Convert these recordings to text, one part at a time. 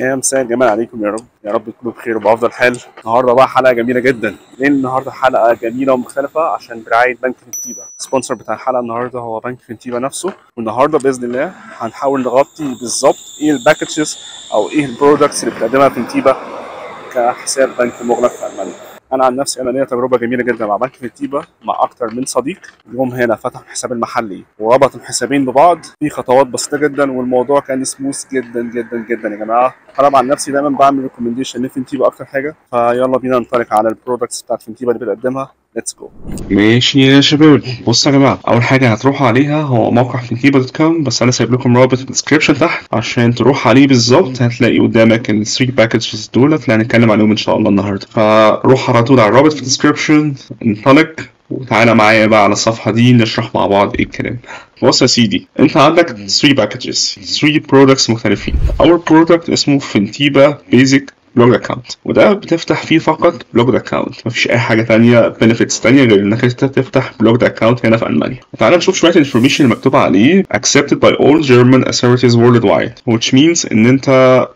يا مساء الجمال عليكم يا رب. يا رب تكونوا بخير وبأفضل حال. النهارده بقى حلقة جميلة جدا. ليه النهارده حلقة جميلة ومختلفة؟ عشان برعاية بنك فنتيبا ال sponsor بتاع الحلقة النهارده هو بنك فنتيبا نفسه. والنهاردة بإذن الله هنحاول نغطي بالظبط إيه ال packages أو إيه ال products اللي بتقدمها فنتيبا كحساب بنك مغلق في ألمانيا. أنا عن نفسي أنا ليا تجربة جميلة جدا. مع بنك فنتيبا مع أكتر من صديق. جم هنا فتحوا الحساب المحلي. وربطوا الحسابين ببعض. في خطوات بسيطة جدا والموضوع كان سموث جدا جدا جدا يا جماعة. أنا عن نفسي دايما بعمل recommendation لفنتيبا أكتر حاجة. فيلا بينا ننطلق على ال products بتاعت فنتيبا اللي بتقدمها. let's go ماشي يا شباب. بصوا يا جماعة أول حاجة هتروحوا عليها هو موقع فينتيبا dot com بس أنا سايب لكم رابط في ال description تحت. عشان تروح عليه بالظبط هتلاقي قدامك ال 3 packages دولت اللي هنتكلم عليهم إن شاء الله النهارده. فروح طول على الرابط في ال description انطلق وتعالى معايا بقى على الصفحة دي نشرح مع بعض إيه الكلام. بص يا سيدي أنت عندك 3 packages 3 products مختلفين. اول product اسمه فنتيبا basic blocked account وده بتفتح فيه فقط blocked account مفيش أي حاجة تانية benefits تانية غير إنك أنت تفتح blocked account هنا في ألمانيا. تعال نشوف شوية information مكتوب عليه accepted by all German authorities worldwide which means إن أنت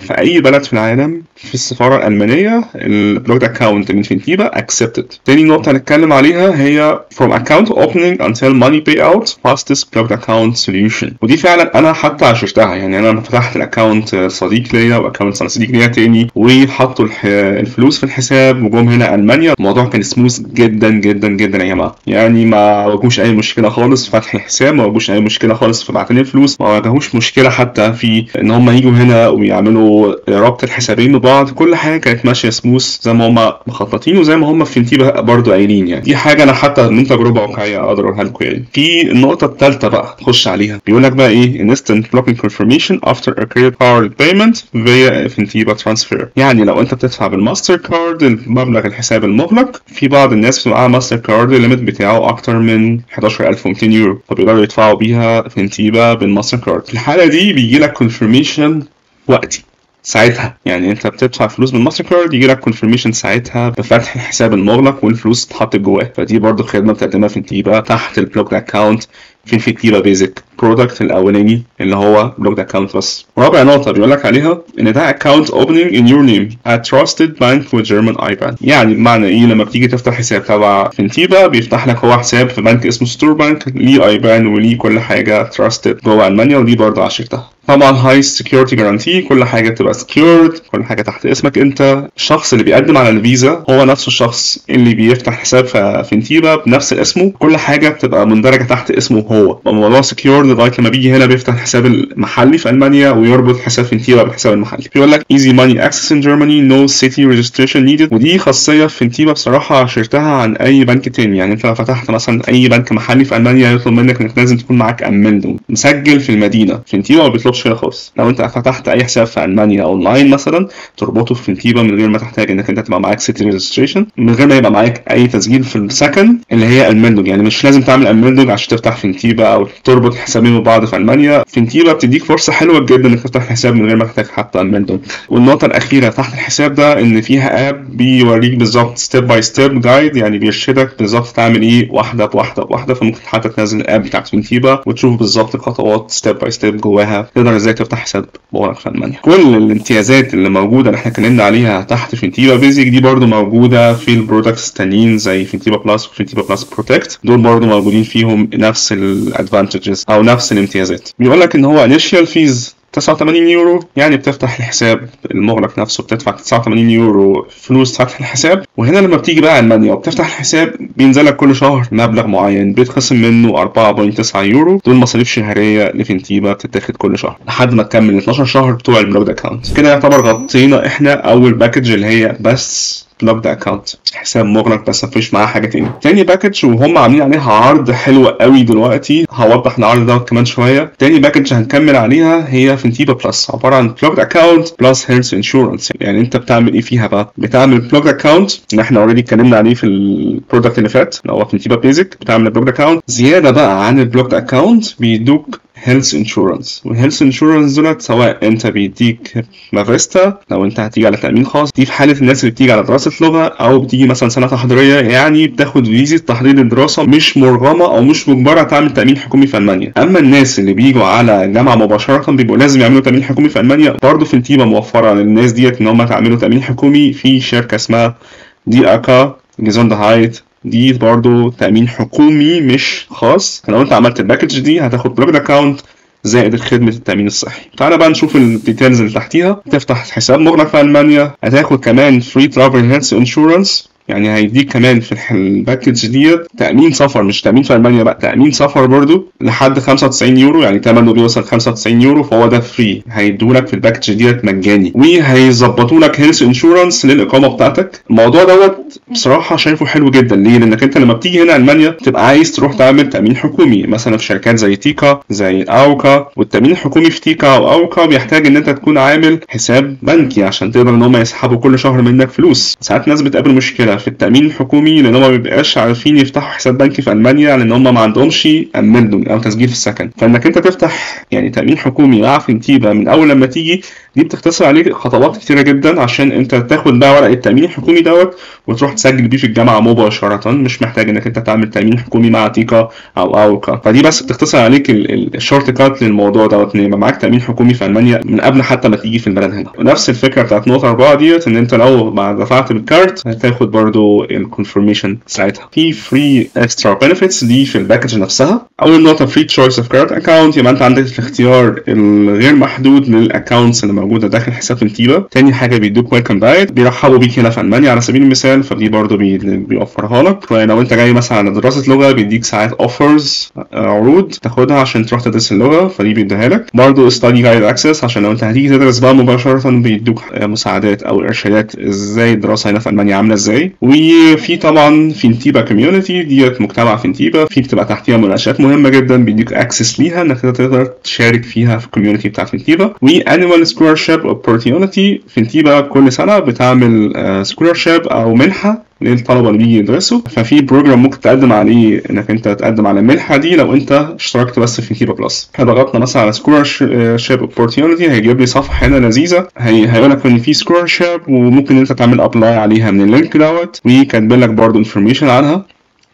في أي بلد في العالم في السفارة الألمانية ال blocked account من فينتيبا accepted. تاني نقطة هنتكلم عليها هي from account opening until money payout fastest blocked account solution. ودي فعلا أنا حتى عشرتها يعني أنا فتحت ال account صديق ليا و account صديق ليا تاني وحطوا الح... الفلوس في الحساب وجم هنا ألمانيا. الموضوع كان سموث جدا جدا جدا يا جماعة يعني ما واجهوش أي مشكلة خالص في فتح الحساب ما واجهوش أي مشكلة خالص في بعت الفلوس ما واجهوش مشكلة حتى في إن هم يجوا هنا ويعملوا ربط الحسابين ببعض. كل حاجة كانت ماشية سموث زي ما هم مخططين وزي ما هم في فنتيبا برضه قايلين يعني. دي حاجة أنا حتى من تجربة واقعية أقدر أقولها لكم يعني. في النقطة الثالثه بقى تخش عليها. بيقول لك بقى إيه؟ instant blocking confirmation after a credit card payment via فنتيبا transfer. يعني لو انت بتدفع بالماستر كارد المبلغ الحساب المغلق في بعض الناس معاها ماستر كارد ال limit بتاعه أكتر من 11200 يورو فبيقدروا يدفعوا بيها فنتيبا بالماستر كارد. في الحالة دي بيجي لك confirmation وقتي. ساعتها. يعني انت بتدفع فلوس بالماستر كارد يجي لك confirmation ساعتها بفتح الحساب المغلق والفلوس تتحط جواه. فدي برضو خدمة بتقدمها فنتيبا تحت ال blocked account في فينتيبا basic product الأولاني اللي هو blocked account بس. رابع نقطة بيقول لك عليها إن ده account opening in your name. At trusted bank with German IBAN يعني بمعنى إيه؟ لما بتيجي تفتح حساب تبع فينتيبا بيفتح لك هو حساب في بنك اسمه سوتور بانك ليه IBAN وليه كل حاجة trusted جوه ألمانيا ودي برضه عشرتها طبعا high security guarantee كل حاجة بتبقى secured كل حاجة تحت اسمك. انت الشخص اللي بيقدم على الفيزا هو نفسه الشخص اللي بيفتح حساب في فينتيبا بنفس اسمه. كل حاجة بتبقى مندرجة تحت اسمه هو. الموضوع secured لغاية لما بيجي هنا بيفتح الحساب المحلي في ألمانيا ويربط حساب فينتيبا بالحساب المحلي. بيقول لك easy money access in Germany no city registration needed. ودي خاصية في فينتيبا بصراحة عشرتها عن أي بنك تاني. يعني انت لو فتحت مثلا أي بنك محلي في ألمانيا يطلب منك إنك لازم تكون معاك امندو مسجل في المدينة. فينتيبا ما بيطلبش خالص. لو انت فتحت أي حساب في ألمانيا أونلاين مثلا تربطه في فينتيبا من غير ما تحتاج إنك أنت تبقى معاك city registration من غير ما يبقى معاك أي تسجيل في السكن اللي هي المندوج. يعني مش لازم تعمل المندوج عشان تفتح فينتيبا أو تربط حسابين ببعض في ألمانيا. فينتيبا بتديك فرصة حلوة جدا إنك تفتح حساب من غير ما تحتاج حتى المندوج. والنقطة الأخيرة تحت الحساب ده إن فيها app بيوريك بالظبط step by step guide يعني بيرشدك بالظبط تعمل إيه واحدة بواحدة بواحدة. فممكن حتى تنزل ال app بتاعت فينتيبا وتشوف بالظبط الخطوات step by step جواها. تقدر إزاي تفتح حساب مغلق في ألمانيا. كل الامتيازات اللي موجودة اللي إحنا اتكلمنا عليها تحت فينتيبا basic دي برضو موجودة في ال products التانيين زي فينتيبا plus وفينتيبا plus protect دول برضو موجودين فيهم نفس ال advantages أو نفس الامتيازات. بيقول لك إن هو initial fees 89 يورو يعني بتفتح الحساب المغلق نفسه بتدفع 89 يورو فلوس فتح الحساب. وهنا لما بتيجي بقى المانيا وبتفتح الحساب بينزل لك كل شهر مبلغ معين بيتخصم منه 4.9 يورو. دول مصاريف شهرية ل Fintiba بتتاخد كل شهر لحد ما تكمل 12 شهر بتوع ال blocked account كده يعتبر غطينا إحنا أول package اللي هي بس blocked account حساب مغلق بس مفيش معاه حاجة تاني. تاني package وهم عاملين عليها عرض حلو قوي دلوقتي. هوضح العرض ده كمان شوية. تاني package هنكمل عليها هي Fintiba plus عبارة عن blocked account plus health insurance يعني أنت بتعمل إيه فيها بقى؟ بتعمل blocked account اللي إحنا already اتكلمنا عليه في ال product اللي فات اللي هو Fintiba basic بتعمل blocked account زيادة بقى عن ال blocked account بيدوك health insurance وال health insurance دولت سواء أنت بيديك Mawista لو أنت هتيجي على تأمين خاص دي في حالة الناس اللي بتيجي على دراسة لغة أو بتيجي مثلا سنه تحضيرية يعني بتاخد فيزا تحضير الدراسة مش مرغمة أو مش مجبرة تعمل تأمين حكومي في ألمانيا. أما الناس اللي بيجوا على الجامعة مباشرة بيبقوا لازم يعملوا تأمين حكومي في ألمانيا. برضه Fintiba موفرة للناس ديت إن هم تعملوا تأمين حكومي في شركة اسمها DAK Gesundheit دي برضو تأمين حكومي مش خاص. لو انت عملت ال package دي هتاخد blocked account زائد خدمة التأمين الصحي. تعالى بقى نشوف ال details اللي تحتيها. تفتح حساب مغلق في ألمانيا. هتاخد كمان free travel health insurance يعني هيديك كمان في ال package ديت تأمين سفر مش تأمين في ألمانيا بقى تأمين سفر برضو لحد 95 يورو يعني ثمنه بيوصل 95 يورو فهو ده free هيدولك في ال package ديت مجاني. وهيظبطوا لك health insurance للإقامة بتاعتك. الموضوع دوت بصراحة شايفه حلو جدا. ليه؟ لأنك أنت لما بتيجي هنا ألمانيا بتبقى عايز تروح تعمل تأمين حكومي مثلا في شركات زي TK زي AOK. والتأمين الحكومي في TK أو AOK بيحتاج إن أنت تكون عامل حساب بنكي عشان تقدر إن هم يسحبوا كل شهر منك فلوس. ساعات ناس بتقابل مشكلة. في التأمين الحكومي لأن هم ما بيبقاش عارفين يفتحوا حساب بنكي في ألمانيا لأن هم ما عندهمش Anmeldung أو تسجيل في السكن. فإنك أنت تفتح يعني تأمين حكومي مع Fintiba من أول لما تيجي دي بتختصر عليك خطوات كتيرة جدا عشان انت تاخد بقى ورق التأمين الحكومي دوت وتروح تسجل بيه في الجامعة مباشرة. مش محتاج انك انت تعمل تأمين حكومي مع TK أو AOK. فدي بس بتختصر عليك ال shortcut للموضوع دوت. إن يبقى معاك تأمين حكومي في ألمانيا من قبل حتى ما تيجي في البلد هنا. ونفس الفكرة بتاعت نقطة أربعة ديت إن أنت لو ما دفعت بالكارت هتاخد برضو ال confirmation ساعتها. في free extra benefits دي في ال package نفسها. أول نقطة free choice of current account يبقى أنت عندك الاختيار الغير محدود لل accounts اللي موجودة داخل حساب Fintiba تاني حاجة بيدوك welcome guide بيرحبوا بيك هنا في ألمانيا على سبيل المثال فدي برضو بي... بيوفرها لك. ولو أنت جاي مثلا على دراسة لغة بيديك ساعات offers عروض تاخدها عشان تروح تدرس اللغة فدي بيديها لك. برضو study guide access عشان لو أنت هتيجي تدرس بقى مباشرة بيدوك مساعدات أو إرشادات إزاي الدراسة هنا في ألمانيا عاملة إزاي. وفي طبعا Fintiba community ديت مجتمع Fintiba في بتبقى تحتيها مناقشات مهمة جدا بيديك access ليها إنك تقدر تشارك فيها في ال community بتاعت Fintiba و annual scholarship opportunity Fintiba كل سنة بتعمل scholarship أو منحه للطلبة اللي بيجي يدرسوا. ففي program ممكن تقدم عليه إنك أنت تقدم على المنحه دي لو أنت اشتركت بس في Fintiba plus. إحنا ضغطنا مثلا على scholarship opportunity هيجيب لي صفحة هنا لذيذة. هي هيقول لك إن في scholarship وممكن أنت تعمل apply عليها من ال link دوت. وكاتبين لك برضه information عنها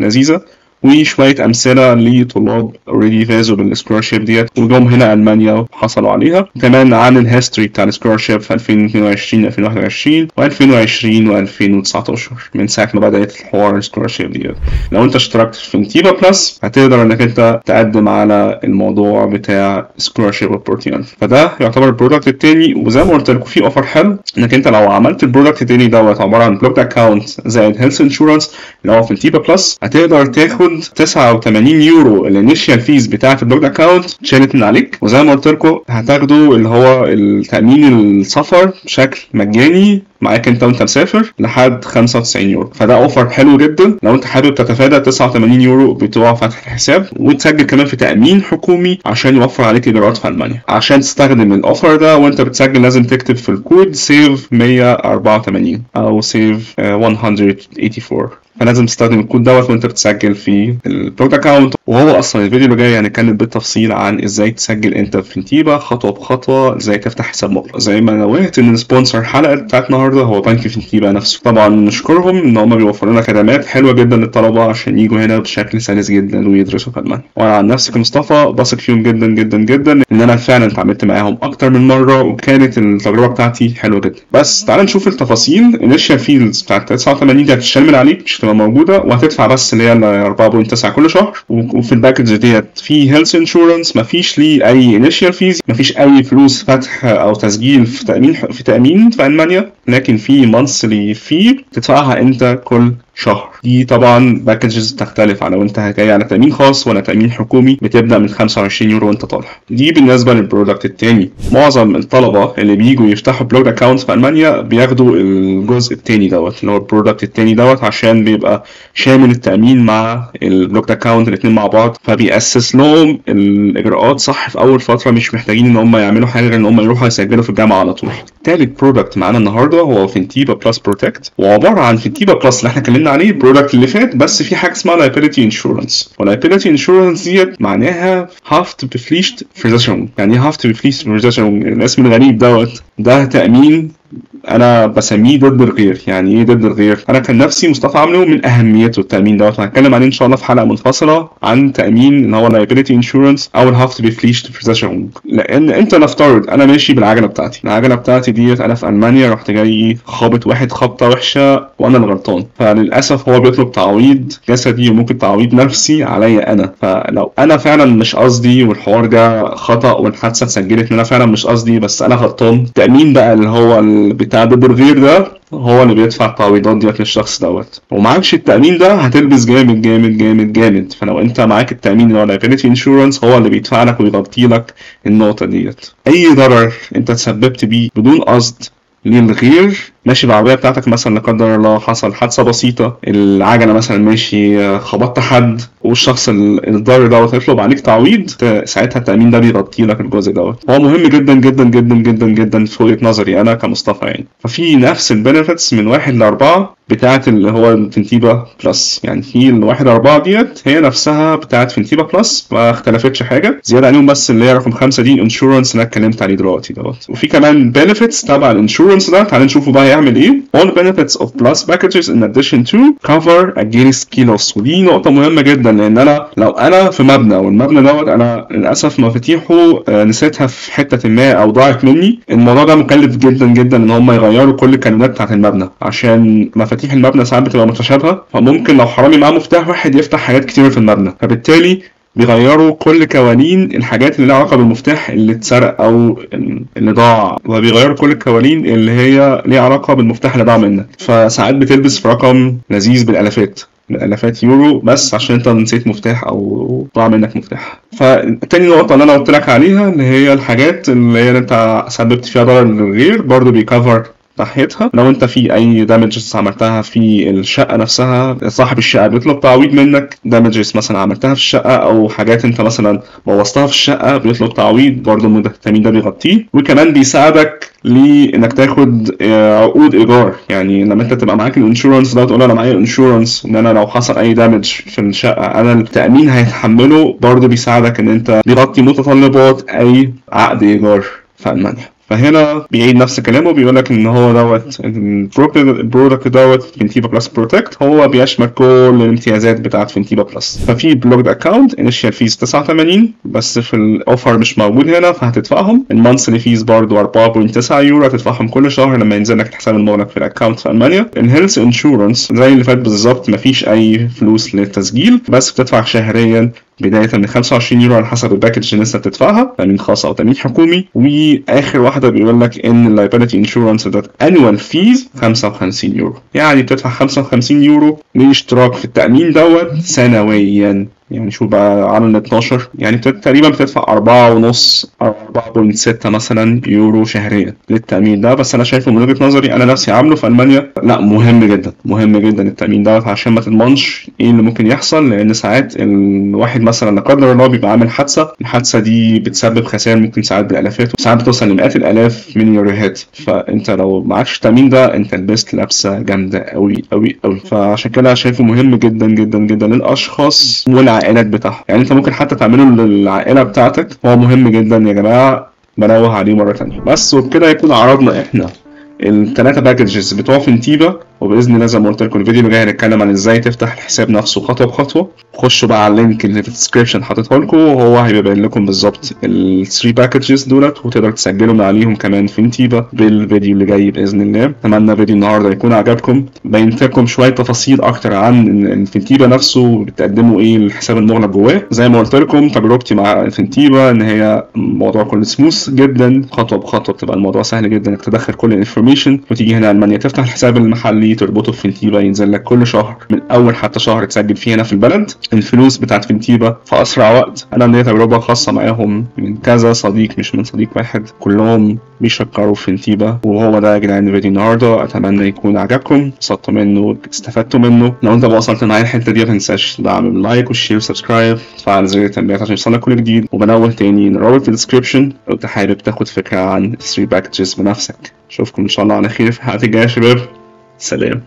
لذيذة. وشوية أمثلة لطلاب already فازوا بال scholarship ديت وجم هنا ألمانيا وحصلوا عليها. كمان عن ال history بتاع ال scholarship في 2022 2021 و2020 و2019 من ساعة ما بدأت الحوار ال scholarship ديت. لو أنت اشتركت في Fintiba plus هتقدر إنك أنت تقدم على الموضوع بتاع scholarship opportunity فده يعتبر ال product التاني وزي ما قلت لكم في offer حلو. انك انت لو عملت ال product التاني دوت عبارة عن blocked account زائد health insurance اللي هو Fintiba plus هتقدر تاخد 89 يورو. ال initial fees بتاعه ال blocked account اتشالت من عليك. وزي ما قلت لكم هتاخدوا اللي هو التأمين السفر بشكل مجاني. معاك أنت وأنت مسافر لحد 95 يورو. فده offer حلو جدا. لو أنت حابب تتفادى 89 يورو بتوع فتح الحساب. وتسجل كمان في تأمين حكومي عشان يوفر عليك اجراءات في ألمانيا. عشان تستخدم ال offer ده وأنت بتسجل لازم تكتب في الكود save 184 أو save 184 فلازم تستخدم الكود دوت وانت بتسجل في ال blocked account وهو أصلا الفيديو اللي جاي هنتكلم بالتفصيل عن إزاي تسجل انت في Fintiba خطوة بخطوة إزاي تفتح حساب مغلق زي ما نوهت إن sponsor الحلقة بتاعت النهارده هو بنك Fintiba نفسه. طبعا نشكرهم إن هم بيوفروا لنا خدمات حلوة جدا للطلبة عشان يجوا هنا بشكل سلس جدا ويدرسوا في المانيا وأنا عن نفسي كمصطفى بثق فيهم جدا جدا جدا إن أنا فعلا اتعاملت معاهم أكتر من مرة وكانت التجربة بتاعتي حلوة جدا. بس تعال نشوف التفاصيل. initial fees بتاعت 89 دي هتشال من عليك هتبقى موجودة وهتدفع بس اللي هي 4.9 كل شهر. وفي ال package ديت في health insurance مفيش ليه أي initial fees مفيش أي فلوس فتح أو تسجيل في تأمين في تأمين في ألمانيا. لكن في monthly fee تدفعها أنت كل شهر. دي طبعا packages تختلف على لو انت جاي على تأمين خاص ولا تأمين حكومي بتبدأ من 25 يورو وانت طالع. دي بالنسبة لل product التاني. معظم الطلبة اللي بيجوا يفتحوا blocked account في ألمانيا بياخدوا الجزء التاني دوت اللي هو ال product التاني دوت عشان بيبقى شامل التأمين مع ال blocked account الاثنين مع بعض. فبيأسس لهم الإجراءات صح في أول فترة مش محتاجين إن هم يعملوا حاجة غير إن هم يروحوا يسجلوا في الجامعة على طول. تالت product معانا النهارده هو فينتيبا plus protect وعبارة عن فينتيبا plus اللي إحنا اتكلمنا عليه ال product اللي فات بس في حاجة اسمها liability insurance و liability insurance ديت معناها هافت بفليشت فريزاشن يعني هافت بفليشت فريزاشن الاسم الغريب دوت ده تأمين أنا بسميه ضد الغير يعني إيه ضد الغير أنا كان نفسي مصطفى عامله من أهميته التأمين دوت. هنتكلم عليه إن شاء الله في حلقة منفصلة عن تأمين اللي هو liability insurance أو ال Haftpflichtversicherung لأن أنت نفترض أنا ماشي بالعجلة بتاعتي. العجلة بتاعتي ديت أنا في ألمانيا رحت جاي خابط واحد خبطة وحشة وأنا الغلطان. فللأسف هو بيطلب تعويض جسدي وممكن تعويض نفسي عليا أنا. فلو أنا فعلا مش قصدي والحوار ده خطأ والحادثة اتسجلت إن أنا فعلا مش قصدي بس أنا غلطان. التامين بقى اللي هو بتاع ضد الغير ده هو اللي بيدفع التعويضات ديت للشخص دوت. ومعكش التأمين ده هتلبس جامد جامد جامد جامد. فلو انت معاك التأمين اللي هو liability insurance هو اللي بيدفع لك ويغطي لك النقطة ديت. أي ضرر انت تسببت بيه بدون قصد للغير ماشي بالعربية بتاعتك مثلا لا قدر الله حصل حادثة بسيطة العجلة مثلا ماشي خبطت حد والشخص ال- الضار دوت هيطلب عليك تعويض ساعتها التأمين ده بيغطي لك الجزء دوت. هو مهم جدا جدا جدا جدا جدا في وجهة نظري أنا كمصطفى يعني. ففي نفس ال benefits من واحد لأربعة بتاعة اللي هو الفنتيبا plus. يعني في الواحد أربعة ديت هي نفسها بتاعة فنتيبا plus ما اختلفتش حاجة. زيادة عليهم بس اللي هي رقم خمسة دي ال insurance اللي أنا اتكلمت عليه دلوقتي دوت. وفي كمان benefits تبع ال insurance ده. تعال نشوفه بقى هيعمل إيه. All benefits of plus packages in addition to cover against key loss. ودي نقطة مهمة جدا لأن أنا لو أنا في مبنى والمبنى دوت أنا للأسف مفاتيحه آه، نسيتها في حتة ما أو ضاعت مني. الموضوع ده مكلف جدا جدا إن هم يغيروا كل الكوالين بتاعت المبنى عشان مفاتيح المبنى ساعات بتبقى متشابهة فممكن لو حرامي معاه مفتاح واحد يفتح حاجات كتير في المبنى. فبالتالي بيغيروا كل قوانين الحاجات اللي لها علاقة بالمفتاح اللي اتسرق أو اللي ضاع. وبيغيروا كل القوانين اللي هي ليها علاقة بالمفتاح اللي ضاع منك فساعات بتلبس في رقم لذيذ بالألافات. بالالافات يورو بس عشان انت نسيت مفتاح أو ضاع منك مفتاح. فتاني نقطة اللي أنا قلت لك عليها اللي هي الحاجات اللي هي أنت سببت فيها ضرر للغير برضو بيكفر ناحيتها. لو انت في اي دامجز عملتها في الشقة نفسها صاحب الشقة بيطلب تعويض منك دامجز مثلا عملتها في الشقة أو حاجات انت مثلا بوظتها في الشقة بيطلب تعويض برضه التامين ده بيغطيه وكمان بيساعدك لإنك تاخد آه، عقود إيجار. يعني لما انت تبقى معاك ال insurance ده تقول أنا معايا insurance إن أنا لو حصل أي damage في الشقة أنا التأمين هيتحمله برضه بيساعدك إن أنت بيغطي متطلبات أي عقد إيجار في ألمانيا. فهنا بيعيد نفس كلامه بيقول لك إن هو دوت ال product دوت فينتيبا plus protect هو بيشمل كل الامتيازات بتاعت فينتيبا plus ففي blocked account initial fees 89 بس في ال offer مش موجود هنا فهتدفعهم. ال monthly fees برضه 4.9 يورو هتدفعهم كل شهر لما ينزل لك الحساب المغلق في ال account في ألمانيا. ال health insurance زي اللي فات بالظبط مفيش أي فلوس للتسجيل بس بتدفع شهريا بداية من 25 يورو على حسب ال package اللي لسه بتدفعها تأمين خاص أو تأمين حكومي. وآخر واحدة بيقول لك إن ال liability insurance ده annual fees 55 يورو. يعني بتدفع 55 يورو لاشتراك في التأمين دوت سنويا. يعني شوف بقى عامل 12 يعني تقريبا بتدفع أربعة ونص أو 4.6 مثلا يورو شهريا للتأمين ده بس أنا شايفه من وجهة نظري أنا نفسي عامله في ألمانيا. لا مهم جدا مهم جدا التأمين دوت عشان ما تضمنش إيه اللي ممكن يحصل لأن ساعات الواحد مثلا لا قدر الله بيبقى عامل حادثة الحادثة دي بتسبب خسائر ممكن ساعات بالآلافات وساعات بتوصل لمئات الآلاف من اليوروهات فأنت لو معكش التأمين ده أنت لبست لبسة جامدة أوي أوي أوي. فعشان كده شايفه مهم جدا جدا جدا للأشخاص والعائلات بتاعهم يعني أنت ممكن حتى تعمله للعائلة بتاعتك. هو مهم جدا يا جماعة بنوه عليه مرة تانية. بس وبكده يكون عرضنا إحنا الثلاثة packages بتوع فنتيبا. وبإذن الله زي ما قلت لكم الفيديو اللي جاي هنتكلم عن إزاي تفتح الحساب نفسه خطوة بخطوة. خشوا بقى على ال link اللي في ال description حاططه لكم وهو هيبين لكم بالظبط ال three packages دولت وتقدر تسجلوا من عليهم كمان فنتيبا بالفيديو اللي جاي بإذن الله. أتمنى فيديو النهارده يكون عجبكم بينت لكم شوية تفاصيل أكتر عن إن فنتيبا نفسه بتقدموا إيه الحساب المغلق جواه. زي ما قلت لكم تجربتي مع فنتيبا إن هي الموضوع كله سموث جدا خطوة بخطوة بتبقى الموضوع سهل جدا إنك تدخل كل ال information وتيجي هنا ألمانيا تفتح الحساب المحلي. فري تربطه بفنتيبا ينزل لك كل شهر من أول حتى شهر تسجل فيه هنا في البلد. الفلوس بتاعت فنتيبا في أسرع وقت. أنا ليا تجربة خاصة معاهم من كذا صديق مش من صديق واحد. كلهم بيشكروا في فنتيبا وهو ده يا جدعان فيديو النهارده. أتمنى يكون عجبكم. انبسطتوا منه استفدتوا منه. لو انت وصلت معايا الحتة دي ما تنساش تدعم بال like وال share وال subscribe. تفعل زر التنبيهات عشان يوصلك كل جديد. وبنوه تاني الرابط في ال description لو انت حابب تاخد فكرة عن 3 packages بنفسك. اشوفكم إن شاء الله على خير. في الحلقات الجاية يا شباب. سلام.